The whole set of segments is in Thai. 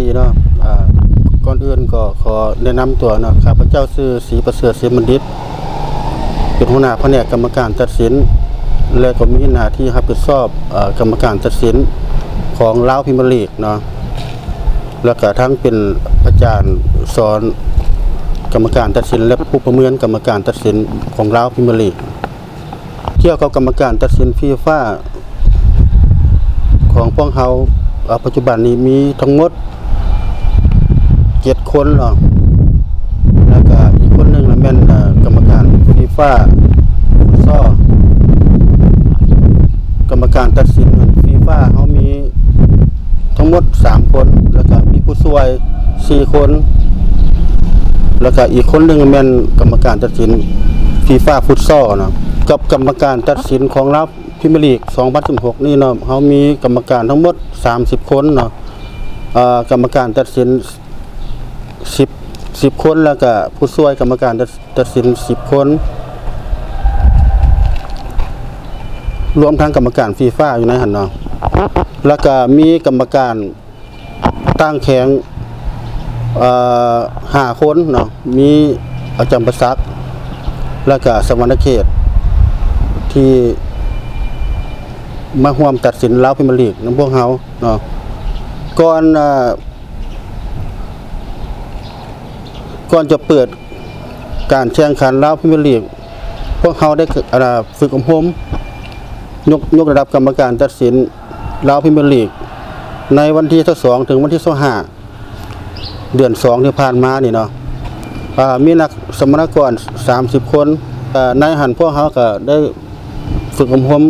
ดีเนาะก่อนอื่นก็ขอแนะนำตัวเนาะข้าพเจ้าชื่อศรีประเสริฐศรีบัณฑิต เป็นหัวหน้าแผนกกรรมการตัดสิน และก็มีหน้าที่รับผิดชอบอกรรมการตัดสินของลาวพิมลีกเนาะแล้วก็ทั้งเป็นอาจารย์สอนกรรมการตัดสิน และผู้ประเมินกรรมการตัดสินของลาวพิมลีกเกี่ยวกับกรรมการตัดสินฟีฟ่าของพวกเขาเอ่อปัจจุบันนี้มีทั้งหมด เจ็ดคนเนาะแล้วก็อีกคนหนึ่งละแม่นกรรมการฟีฟ่าซ่อกรรมการตัดสินฟีฟ่าเขามีทั้งหมดสามคน แล้วก็มีผู้ช่วยสี่คน แล้วก็อีกคนหนึ่งแม่นกรรมการตัดสินฟีฟ่าฟุตซอลนะกับกรรมการตัดสินของรับพิมลีก 2016 นี่เนาะเขามีกรรมการทั้งหมด 30 คนเนาะกรรมการตัดสิน 10 10คนแล้วก็ผู้ช่วยกรรมการตัดตัดสิน10คน รวมทั้งกรรมการฟีฟ่าอยู่ในหันเนาะแล้วก็มีกรรมการตั้งแข็งห้าคนเนาะมีอาจารย์ประซักแล้วก็สวรรณเขต ที่มาร่วมตัดสินลาวพิมยร์ลีกนำพวกเฮาเนาะก่อนเอ่อ ก่อนจะเปิดการแข่งขันลาวพิมยร์ลีกพวกเฮาได้ฝึกอบรมยกยกระดับกรรมการตัดสินลาวพิมยร์ลีก ในวันที่22ถึงวันที่25เดือนสองที่ผ่านมานี่เนาะมีนักสมณกร30คนอ่าในหันพวกเขาก็ได้ฝึกอบรม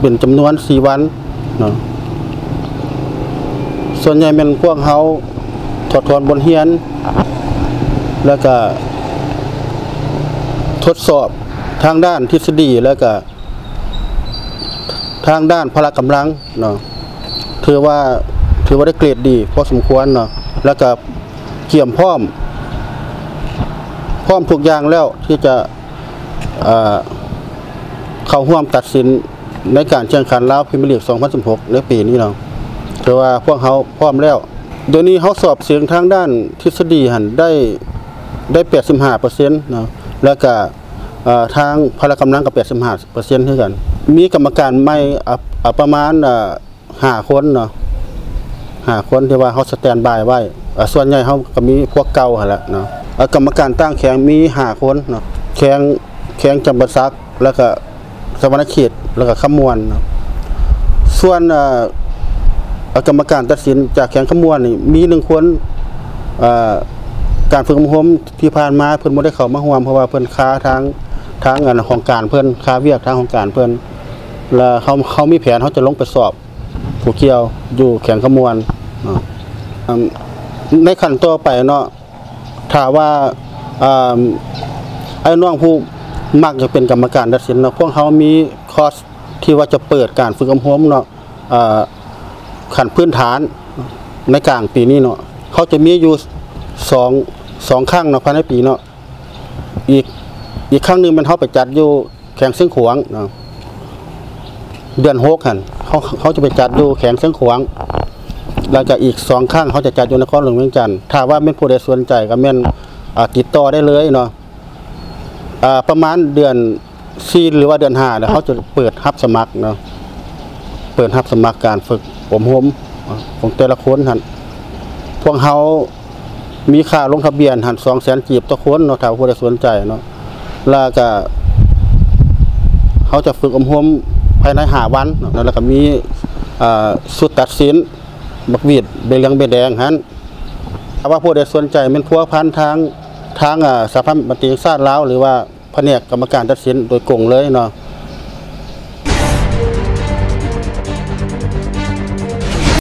เป็นจำนวน4วันเนาะส่วนใหญ่เป็นพวกเขาถอดถอนบนเฮียน แล้วก็ทดสอบทางด้านทฤษฎีแล้วก็ทางด้านพละกำลังเนาะถือว่าถือว่าได้เกรดดีพอสมควรเนาะแล้วก็เกี่ยมพร้อม พร้อมทุกอย่างแล้วที่จะเข้าร่วมตัดสินในการแข่งขันลาวพรีเมียร์ลีก 2016 ในปีนี้เนาะถือว่าพวกเขาพร้อมแล้ว เดี๋ยวนี้เขาสอบเสียงทางด้านทฤษฎีหันได้ ได้85%เปอร์เซ็นาะแล้วก็ทางพละกำลังกับ85%เปอร์เซ็นต์เท่ากัน มีกรรมการใหม่ประมาณห้าคนเนาะห้าคนที่ว่าเขาสแตนบายไว้ส่วนใหญ่เขาก็มีพวกเก่าแหละเนาะกรรมการตั้งแข่งมีห้าคนเนาะแข่งแข่งจำบัดซักแล้วก็สวรรณเขตแล้วก็ขมวนเนาะส่วนกรรมการตัดสินจากแข่งขมวนนี่มีหนึ่งคนอ่า การฝึกอบรมที่ผ่านมาเพิ่นบ่ได้เข้ามาร่วมเพราะว่าเพิ่นค้าทางทางอันของการเพิ่นค้าเวียกทางของการเพิ่นแล้วเขาเขามีแผนเขาจะลงไปสอบผู้เกี่ยวอยู่แข่งขมวนในขั้นต่อไปเนาะถ้าว่าอ่าไอ้น้องผู้มักจะเป็นกรรมการตัดสินเนาะพวกเขามีคอร์สที่ว่าจะเปิดการฝึกอบรมเนาะขั้นพื้นฐานในกลางปีนี้เนาะเขาจะมีอยู่ สองสองครั้งเนาะภายในปีเนาะอีกอีกครั้งหนึงมันเขาไปจัดอยู่แข่งเส้นขวางเนาะเดือนหกหันเขาเขาจะไปจัดอยู่แข่งเสียงขวางแล้วก็อีกสองข้างเขาจะจัดอยู่นครหลวงเวียงจันทร์ถ้าว่าเป็นผู้ใดสนใจก็แม่นติดต่อได้เลยเนาะประมาณเดือนซีหรือว่าเดือนห้าเนี่ยเขาจะเปิดรับสมัครเนาะเปิดรับสมัครการฝึกผมหมของแต่ละคนหันพวกเขา มีค่าลงทะเบียนหันสองแสนจีบต่อคนเนาะถ้าผู้ใดสนใจเนาะแล้วก็เขาจะฝึกอบรมภายในหาวันแล้วก็มีสุดตัดสินบักวีดเบลเหลืองเบลแดงฮันถ้าว่าผู้ใดสนใจเป็นพัวพันทางทางอ่าสภาพบัญชีชาติลาวหรือว่าแผนกกรรมการตัดสินโดยกงเลยเนาะ